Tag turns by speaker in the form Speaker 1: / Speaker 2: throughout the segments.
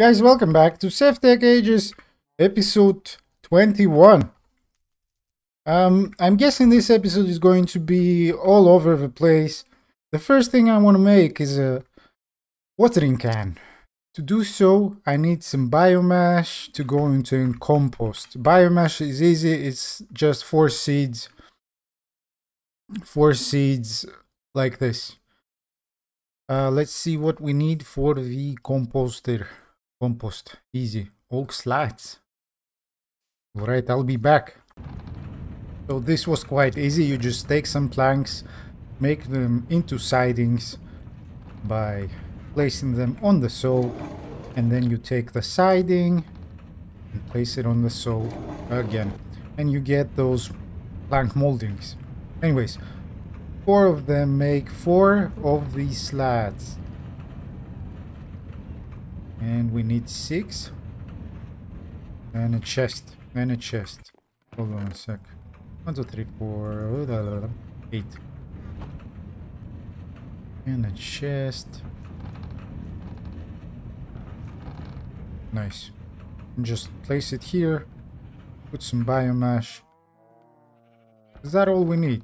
Speaker 1: Guys, welcome back to SevTech Ages, episode 21. Um, I'm guessing this episode is going to be all over the place. The first thing I want to make is a watering can. To do so, I need some biomass to go into compost. Biomass is easy, it's just four seeds. Four seeds like this. Uh, let's see what we need for the composter. Compost, easy. Oak slats. Alright, I'll be back. So this was quite easy. You just take some planks, make them into sidings by placing them on the saw and then you take the siding and place it on the saw again and you get those plank moldings anyways four of them make four of these slats and we need six and a chest and a chest hold on a sec one two three four oh, eight and a chest Nice. just place it here. Put some biomass. Is that all we need?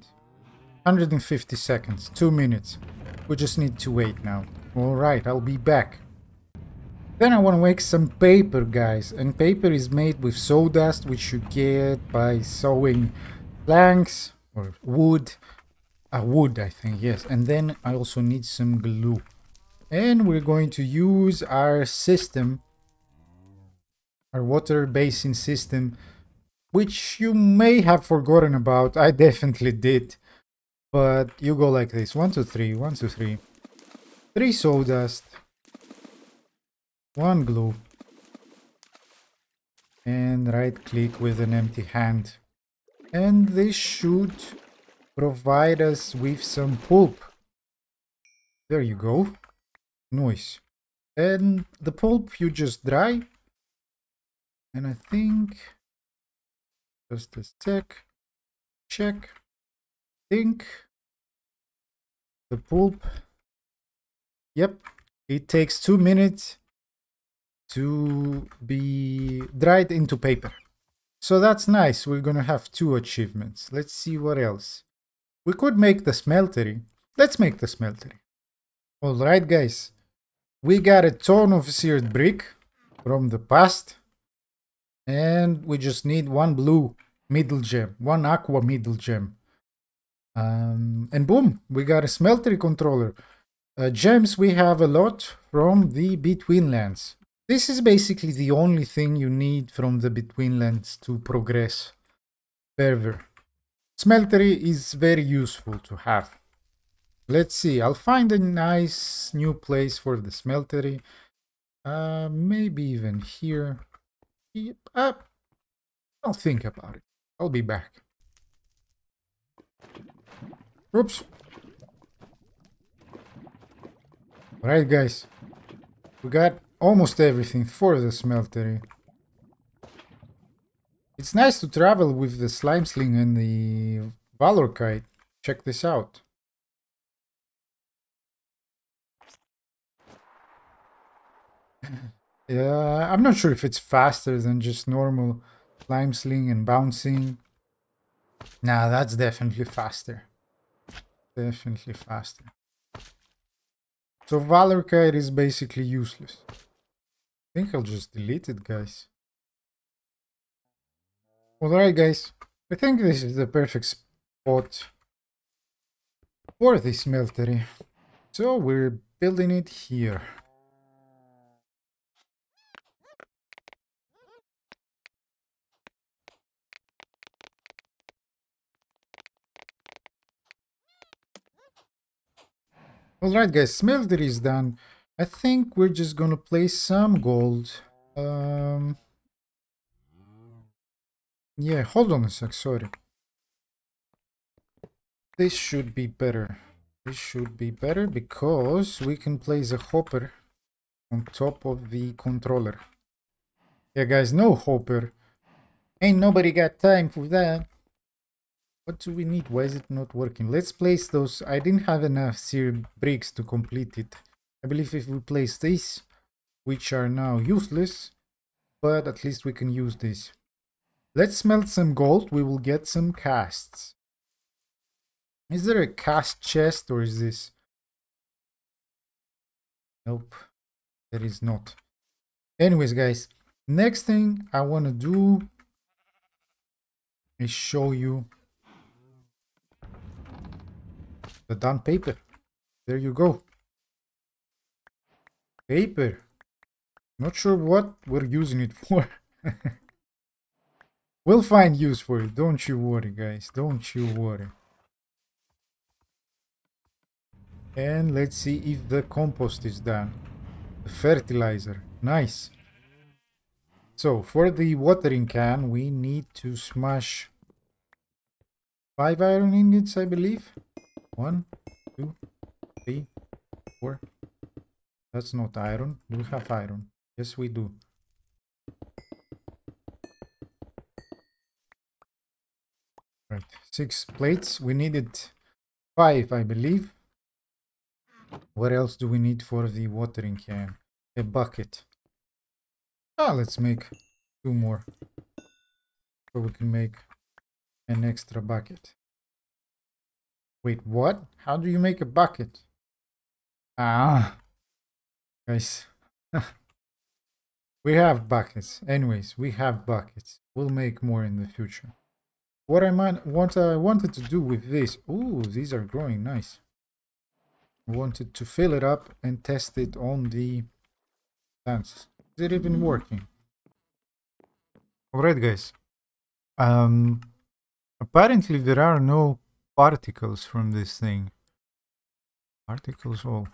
Speaker 1: 150 seconds. Two minutes. We just need to wait now. Alright, I'll be back. Then I want to make some paper, guys. And paper is made with sawdust, which you get by sawing planks or wood. Uh, wood, I think, yes. And then I also need some glue. And we're going to use our system our water basin system, which you may have forgotten about. I definitely did. But you go like this. One, two, three, one, two, three. Three sawdust. One glue. And right click with an empty hand. And this should provide us with some pulp. There you go. Nice. And the pulp you just dry and I think just a sec, check, think the pulp. Yep, it takes two minutes to be dried into paper. So that's nice. We're gonna have two achievements. Let's see what else. We could make the smeltery. Let's make the smeltery. Alright guys, we got a ton of seared brick from the past. And we just need one blue middle gem, one aqua middle gem. Um, and boom, we got a smeltery controller. Uh, gems we have a lot from the Betweenlands. This is basically the only thing you need from the Betweenlands to progress further. Smeltery is very useful to have. Let's see, I'll find a nice new place for the smeltery. Uh, maybe even here. Yep. Uh, I'll think about it. I'll be back. Oops. Alright guys. We got almost everything for the smeltery. It's nice to travel with the slime sling and the valor kite. Check this out. Yeah, I'm not sure if it's faster than just normal slime sling and bouncing. Nah, that's definitely faster. Definitely faster. So Valor Kite is basically useless. I think I'll just delete it, guys. Alright, guys. I think this is the perfect spot for this smeltery. So we're building it here. Alright guys, smelter is done. I think we're just gonna place some gold. Um, yeah, hold on a sec, sorry. This should be better. This should be better because we can place a hopper on top of the controller. Yeah guys, no hopper. Ain't nobody got time for that. What do we need? Why is it not working? Let's place those. I didn't have enough bricks to complete it. I believe if we place these, which are now useless, but at least we can use this. Let's smelt some gold, we will get some casts. Is there a cast chest or is this? Nope, there is not. Anyways, guys, next thing I want to do is show you the done paper. There you go. Paper. Not sure what we're using it for. we'll find use for it. Don't you worry, guys. Don't you worry. And let's see if the compost is done. The fertilizer. Nice. So, for the watering can, we need to smash five iron ingots, I believe. One, two, three, four. That's not iron. Do we have iron? Yes, we do. Right, six plates. We needed five, I believe. What else do we need for the watering can? A bucket. Ah, let's make two more. So we can make an extra bucket. Wait, what? How do you make a bucket? Ah, guys. we have buckets. Anyways, we have buckets. We'll make more in the future. What I might, what I wanted to do with this. Ooh, these are growing nice. Wanted to fill it up and test it on the plants. Is it even working? Alright guys. Um apparently there are no particles from this thing. Particles oh.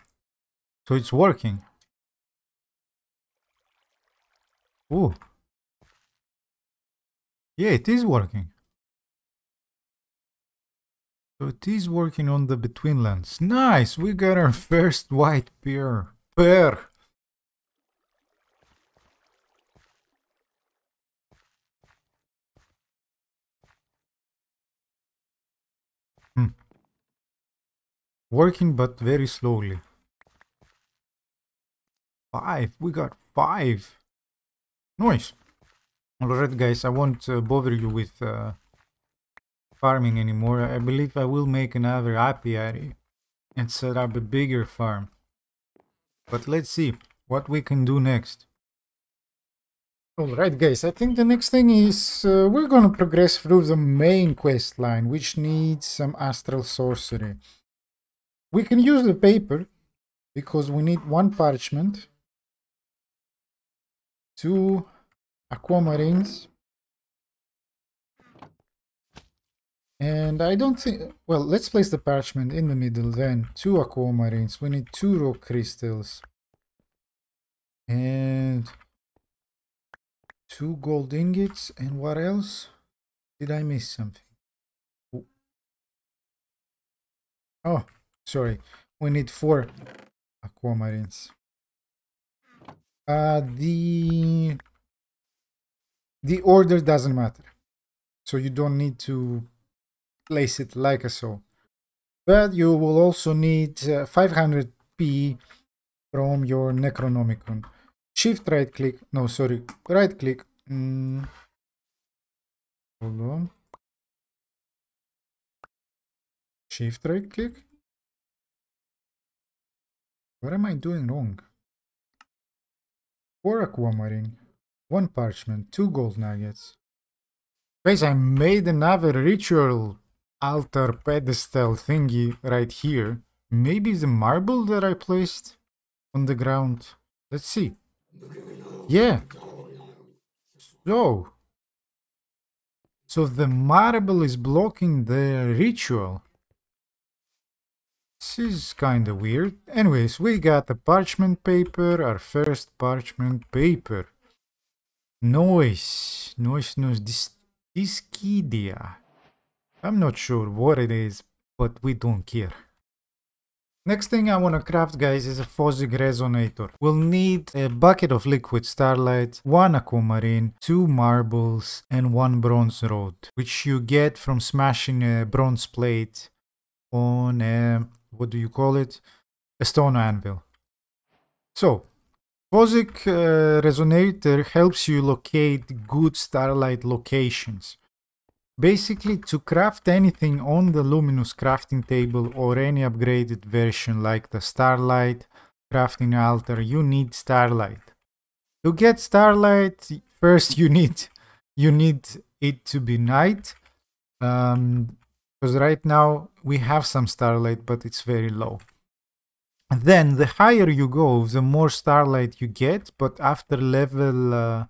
Speaker 1: So it's working. Oh. Yeah, it is working. So it is working on the Betweenlands. Nice! We got our first white pear. Pear! Hmm. Working but very slowly. Five. We got five. Nice. Alright guys, I won't uh, bother you with uh, farming anymore. I believe I will make another apiary and set up a bigger farm. But let's see what we can do next. Alright guys, I think the next thing is uh, we're gonna progress through the main quest line, which needs some astral sorcery. We can use the paper, because we need one parchment, two aquamarines, and I don't think, well, let's place the parchment in the middle then, two aquamarines, we need two rock crystals, and two gold ingots. And what else? Did i miss something? Oh sorry. We need four aquamarines uh the the order doesn't matter so you don't need to place it like a so but you will also need uh, 500 p from your necronomicon Shift right click. No, sorry. Right click. Mm. Hold on. Shift right click. What am I doing wrong? Four aquamarine, one parchment, two gold nuggets. Guys, I made another ritual altar pedestal thingy right here. Maybe the marble that I placed on the ground. Let's see. Yeah. So. So the marble is blocking the ritual. This is kinda weird. Anyways, we got the parchment paper, our first parchment paper. Noise. Noise, noise. This Discidia. I'm not sure what it is, but we don't care. Next thing I want to craft guys is a Phosic Resonator. We'll need a bucket of liquid starlight, one aquamarine, two marbles and one bronze rod, which you get from smashing a bronze plate on a, what do you call it? A stone anvil. So, POSIX uh, resonator helps you locate good starlight locations. Basically, to craft anything on the Luminous crafting table or any upgraded version like the Starlight crafting altar, you need Starlight. To get Starlight, first you need you need it to be night. Um, because right now we have some Starlight, but it's very low. Then the higher you go, the more Starlight you get, but after level uh,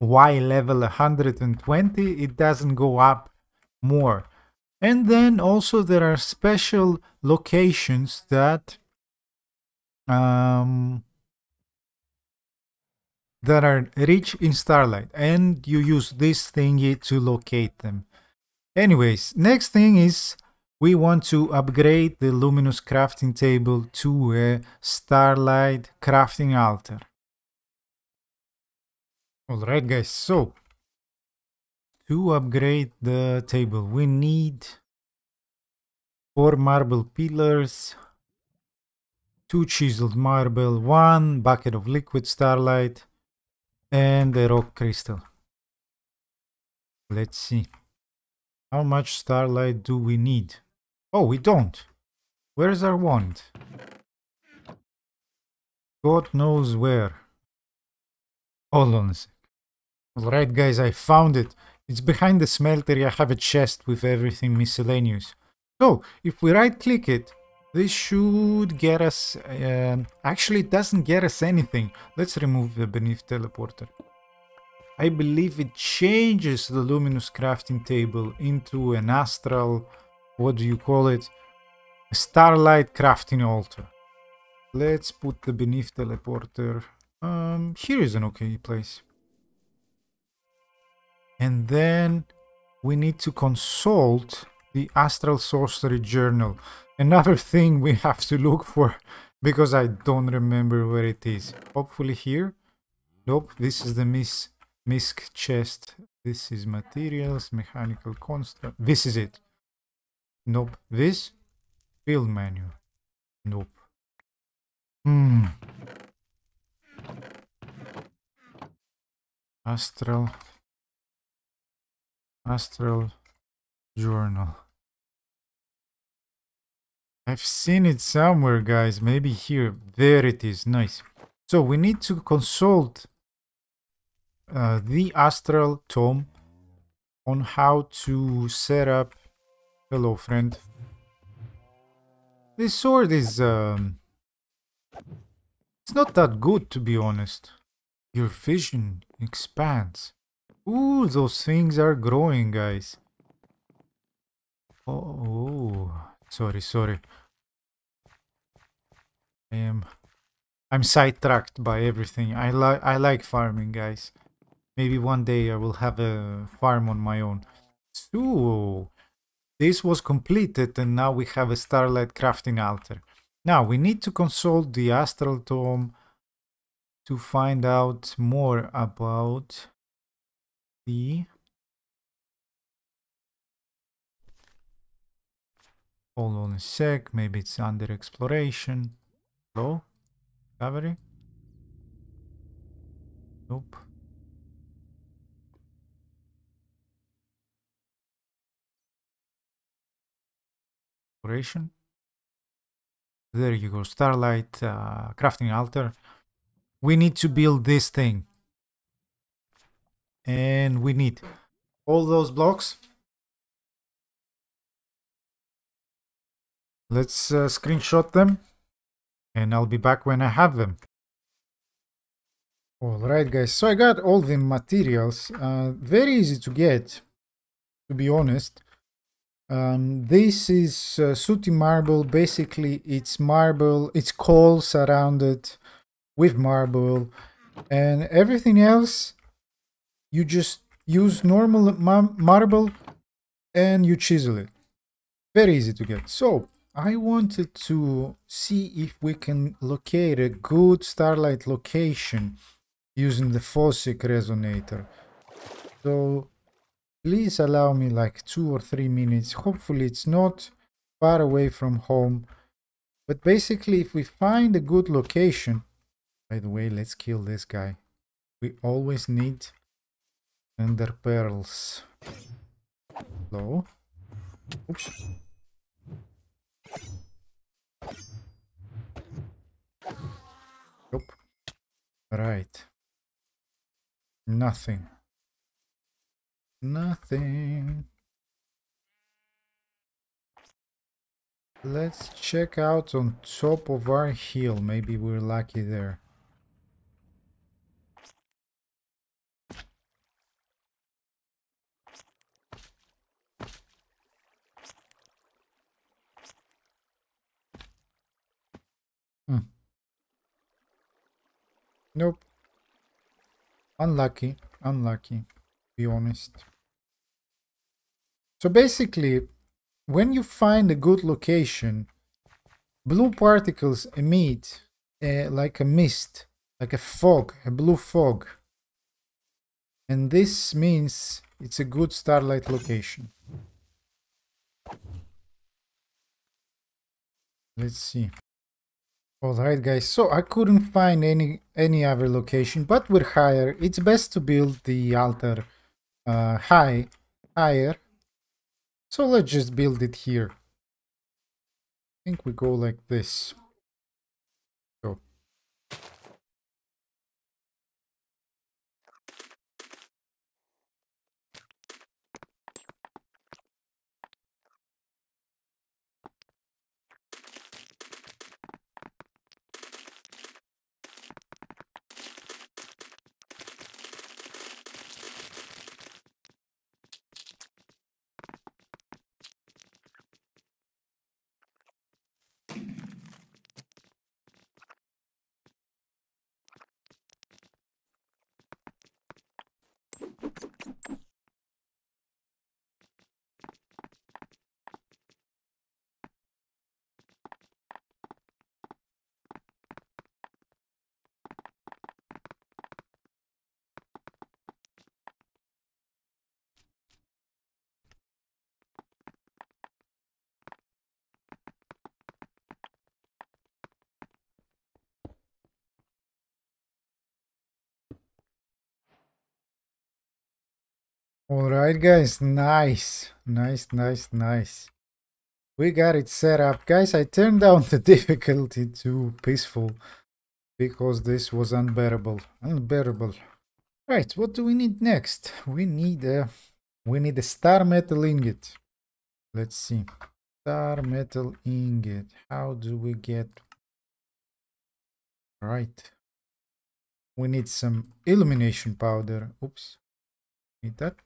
Speaker 1: Y level 120, it doesn't go up more. And then also there are special locations that um, that are rich in starlight and you use this thingy to locate them. Anyways, next thing is we want to upgrade the luminous crafting table to a starlight crafting altar. Alright guys, so to upgrade the table we need four marble pillars, two chiseled marble, one bucket of liquid starlight, and a rock crystal. Let's see. How much starlight do we need? Oh, we don't. Where's our wand? God knows where. Hold on a sec. Alright guys, I found it. It's behind the smeltery. I have a chest with everything miscellaneous. So, if we right click it, this should get us... Uh, actually, it doesn't get us anything. Let's remove the beneath teleporter. I believe it changes the luminous crafting table into an astral... What do you call it? A starlight crafting altar. Let's put the beneath teleporter. Um, here is an okay place. And then we need to consult the Astral Sorcery Journal. Another thing we have to look for because I don't remember where it is. Hopefully here. Nope, this is the Miss Misk chest. This is materials, mechanical construct. This is it. Nope. This? Build menu. Nope. Hmm. Astral Astral Journal. I've seen it somewhere, guys. Maybe here. There it is. Nice. So we need to consult uh, the Astral Tome on how to set up... Hello, friend. This sword is... Um, it's not that good, to be honest. Your vision expands. Ooh, those things are growing, guys. Oh, sorry, sorry. I am... I'm sidetracked by everything. I like I like farming, guys. Maybe one day I will have a farm on my own. So, this was completed and now we have a starlight crafting altar. Now, we need to consult the astral tome to find out more about the hold on a sec maybe it's under exploration hello discovery nope there you go starlight uh, crafting altar we need to build this thing and we need all those blocks. Let's uh, screenshot them and I'll be back when I have them. Alright guys, so I got all the materials, uh, very easy to get, to be honest. Um, this is uh, sooty marble, basically it's marble, it's coal surrounded with marble and everything else you just use normal marble and you chisel it. Very easy to get. So I wanted to see if we can locate a good starlight location using the POSIX resonator. So please allow me like two or three minutes. Hopefully it's not far away from home. But basically if we find a good location, By the way, let's kill this guy. We always need ender pearls. Hello? Oops. Nope. Right. Nothing. Nothing. Let's check out on top of our hill. Maybe we're lucky there. Hmm. Nope. Unlucky. Unlucky. Be honest. So basically, when you find a good location, blue particles emit uh, like a mist, like a fog, a blue fog. And this means it's a good starlight location. Let's see. Alright guys, so I couldn't find any any other location, but we're higher. It's best to build the altar uh, high, higher so let's just build it here. I think we go like this. Alright guys, nice, nice, nice, nice. We got it set up. Guys, I turned down the difficulty to peaceful because this was unbearable, unbearable. Right, what do we need next? We need a, we need a star metal ingot. Let's see. Star metal ingot. How do we get... Right. We need some illumination powder. Oops. Need that.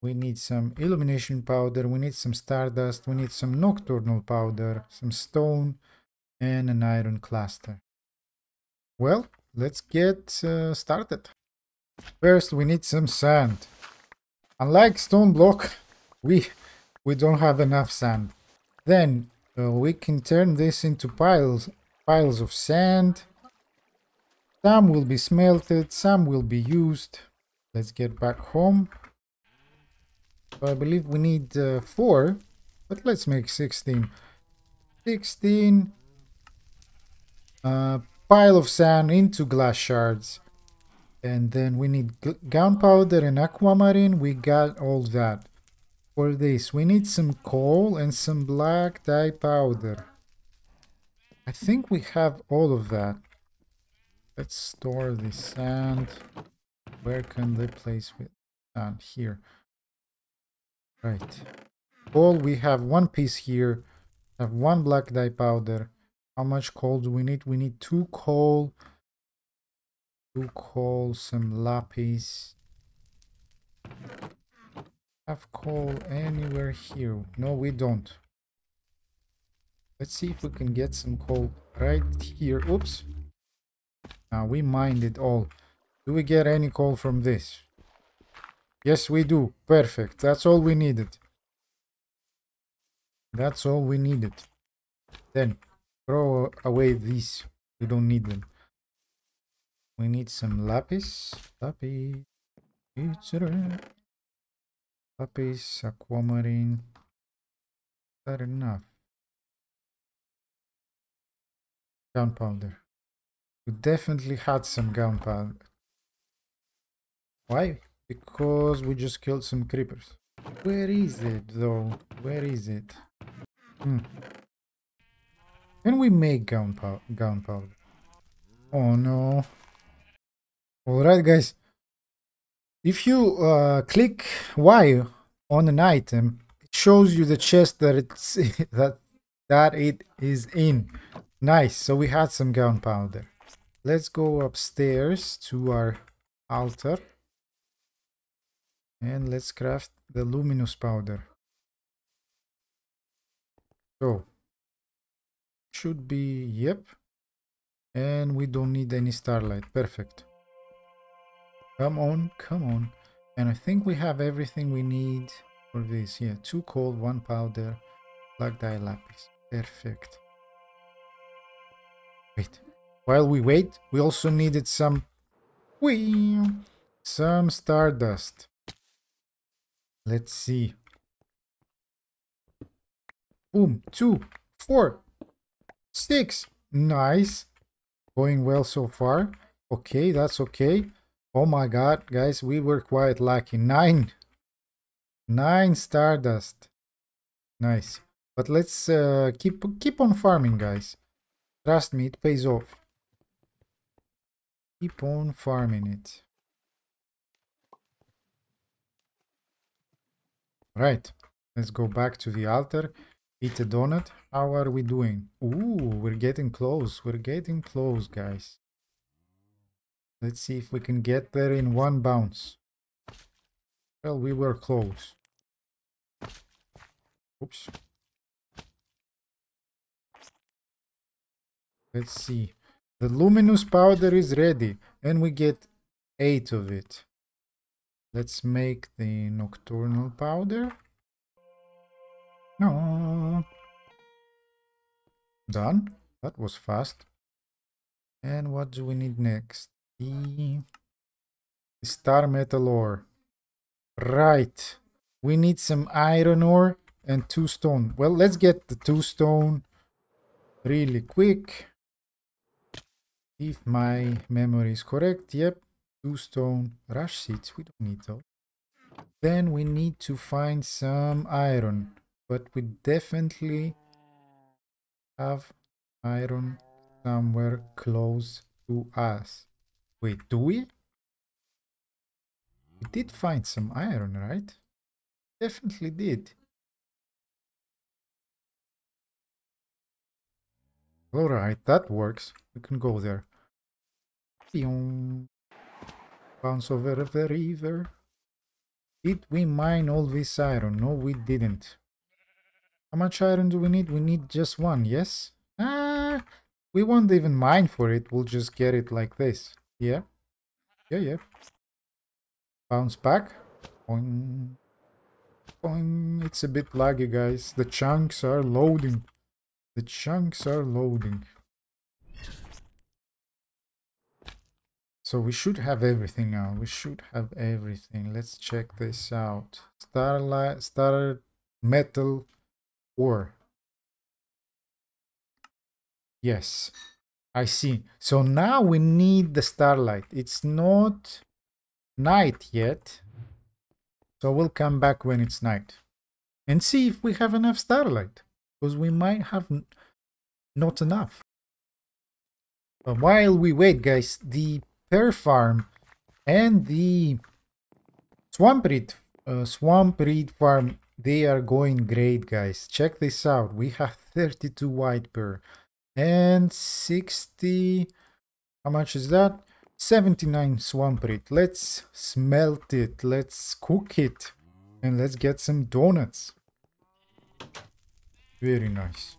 Speaker 1: We need some illumination powder, we need some stardust, we need some nocturnal powder, some stone, and an iron cluster. Well, let's get uh, started. First, we need some sand. Unlike stone block, we, we don't have enough sand. Then uh, we can turn this into piles, piles of sand. Some will be smelted, some will be used. Let's get back home. So I believe we need uh, 4, but let's make 16. 16 uh, pile of sand into glass shards. And then we need gunpowder and aquamarine. We got all that. For this, we need some coal and some black dye powder. I think we have all of that. Let's store the sand. Where can they place with sand? Here. Right. Coal, we have one piece here. Have one black dye powder. How much coal do we need? We need two coal. Two coal, some lapis. Have coal anywhere here? No, we don't. Let's see if we can get some coal right here. Oops. Now we mined it all. Do we get any coal from this? Yes, we do. Perfect. That's all we needed. That's all we needed. Then, throw away these. We don't need them. We need some lapis. Lapis. Lapis, aquamarine. That enough? Gunpowder. We definitely had some gunpowder. Why? Because we just killed some creepers. Where is it though? Where is it? Hmm. Can we make gunpowder? gunpowder? Oh no. Alright guys. If you uh, click Y on an item, it shows you the chest that it's that that it is in. Nice. So we had some gunpowder. Let's go upstairs to our altar. And let's craft the luminous powder. So, should be, yep. And we don't need any starlight. Perfect. Come on, come on. And I think we have everything we need for this. Yeah, two coal, one powder, black dye lapis. Perfect. Wait. While we wait, we also needed some... Whee! Some stardust. Let's see. Boom. Two. Four. Six. Nice. Going well so far. Okay, that's okay. Oh my god, guys, we were quite lucky. Nine. Nine stardust. Nice. But let's uh, keep keep on farming, guys. Trust me, it pays off. Keep on farming it. Right. Let's go back to the altar. Eat a donut. How are we doing? Ooh, we're getting close. We're getting close, guys. Let's see if we can get there in one bounce. Well, we were close. Oops. Let's see. The luminous powder is ready and we get 8 of it. Let's make the nocturnal powder. No. Done. That was fast. And what do we need next? The star metal ore. Right. We need some iron ore and two stone. Well, let's get the two stone really quick. If my memory is correct, yep, two stone rush seeds we don't need those. Then we need to find some iron but we definitely have iron somewhere close to us. Wait do we? We did find some iron right? Definitely did. All right that works. We can go there Bounce over the river. Did we mine all this iron? No, we didn't. How much iron do we need? We need just one, yes? Ah, we won't even mine for it. We'll just get it like this. Yeah. Yeah, yeah. Bounce back. Boing. Boing. It's a bit laggy, guys. The chunks are loading. The chunks are loading. So we should have everything now. We should have everything. Let's check this out. Starlight, star metal ore. Yes, I see. So now we need the starlight. It's not night yet. So we'll come back when it's night and see if we have enough starlight because we might have not enough. But while we wait, guys, the pear farm and the swamp reed, uh, swamp reed farm they are going great guys. Check this out. We have 32 white pear and 60 how much is that? 79 swamp reed let's smelt it. Let's cook it and let's get some donuts. Very nice.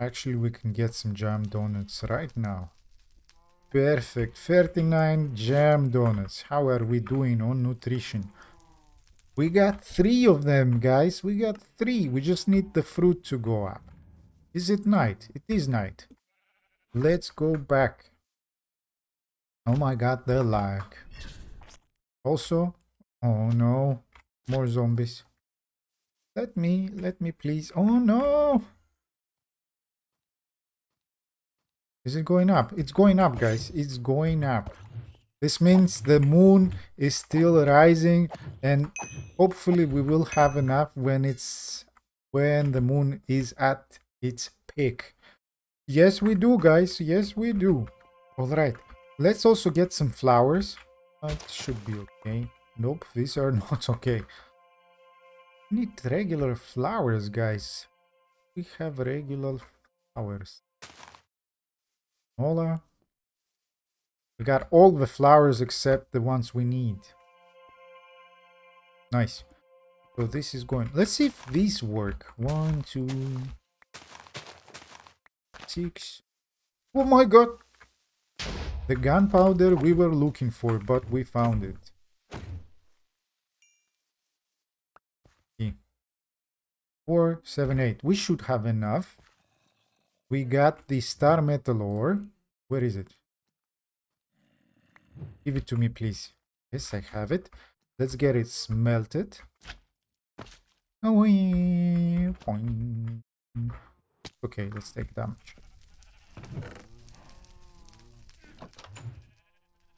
Speaker 1: Actually we can get some jam donuts right now Perfect. 39 jam donuts. How are we doing on nutrition? We got three of them, guys. We got three. We just need the fruit to go up. Is it night? It is night. Let's go back. Oh my god, the lag. Also, oh no, more zombies. Let me, let me please. Oh no! Is it going up? It's going up, guys. It's going up. This means the moon is still rising and hopefully we will have enough when it's when the moon is at its peak. Yes, we do, guys. Yes, we do. All right. Let's also get some flowers. That should be okay. Nope, these are not okay. We need regular flowers, guys. We have regular flowers. Hola. We got all the flowers except the ones we need. Nice. So this is going... Let's see if these work. One, two... Six... Oh my god! The gunpowder we were looking for, but we found it. Four, seven, eight. We should have enough. We got the star metal ore. Where is it? Give it to me, please. Yes, I have it. Let's get it smelted. Oh, okay, let's take damage.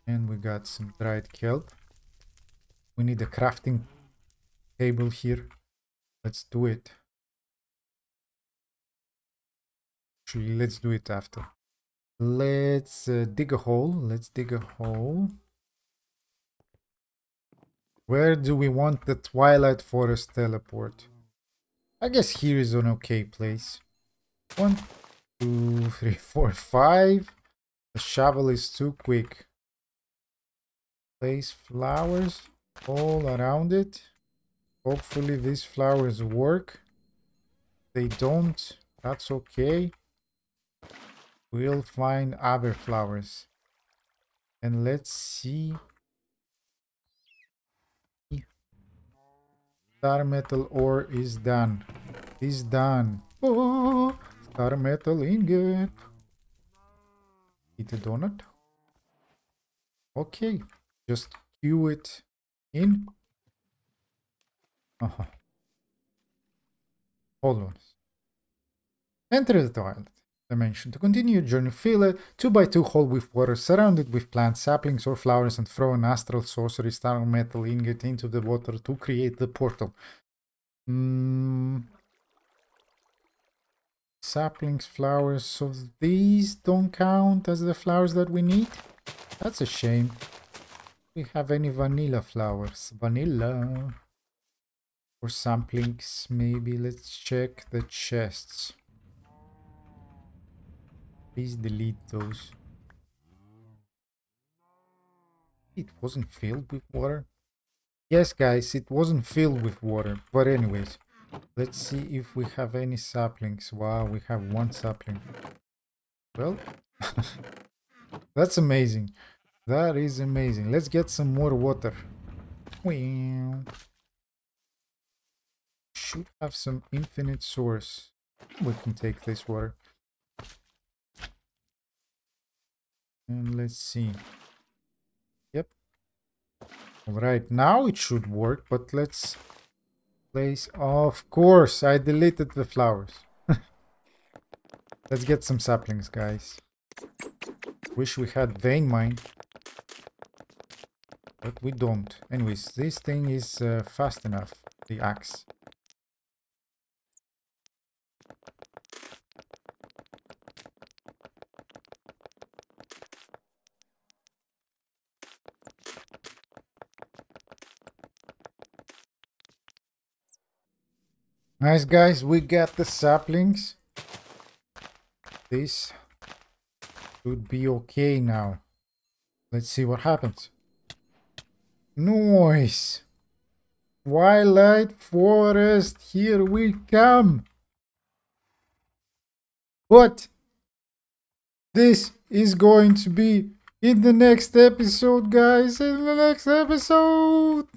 Speaker 1: And we got some dried kelp. We need a crafting table here. Let's do it. Actually, let's do it after. Let's uh, dig a hole. Let's dig a hole. Where do we want the Twilight Forest teleport? I guess here is an okay place. One, two, three, four, five. The shovel is too quick. Place flowers all around it. Hopefully these flowers work. They don't. That's okay. We'll find other flowers. And let's see. Star metal ore is done. Is done. Oh, star metal ingot. Eat a donut. Okay. Just cue it in. Uh -huh. Hold on. Enter the Twilight dimension. To continue your journey, fill a 2x2 hole with water surrounded with plant saplings, or flowers and throw an astral sorcery star metal ingot into the water to create the portal. Mm. Saplings, flowers, so these don't count as the flowers that we need? That's a shame. We have any vanilla flowers? Vanilla. Or saplings, maybe. Let's check the chests. Please delete those. It wasn't filled with water. Yes, guys, it wasn't filled with water. But anyways, let's see if we have any saplings. Wow, we have one sapling. Well, that's amazing. That is amazing. Let's get some more water. We should have some infinite source. We can take this water. And let's see. Yep. Alright, now it should work, but let's place... of course, I deleted the flowers. let's get some saplings, guys. Wish we had vein mine. But we don't. Anyways, this thing is uh, fast enough, the axe. Nice guys, we got the saplings. This should be okay now. Let's see what happens. Noise! Twilight Forest, here we come! But this is going to be in the next episode, guys. In the next episode.